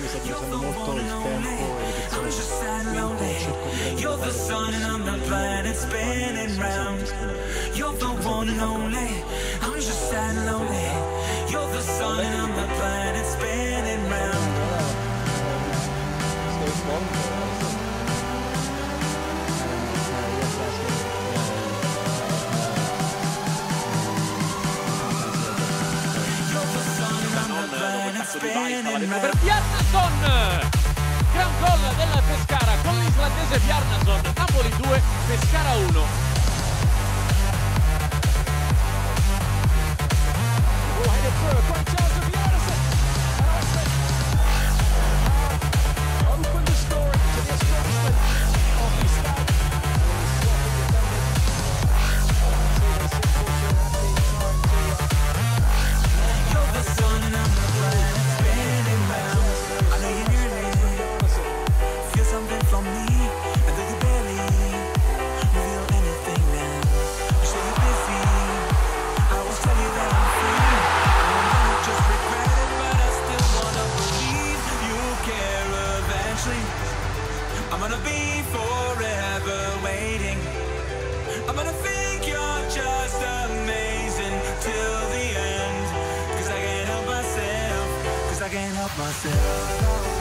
mi sta usando molto il tempo e le persone quindi cerco di planet spinning per round. Bjarnason gran gol del Pescara con l'islandese Bjarnason Napoli 2 Pescara 1 gonna be forever waiting. I'm gonna think you're just amazing till the end. Cause I can't help myself. Cause I can't help myself.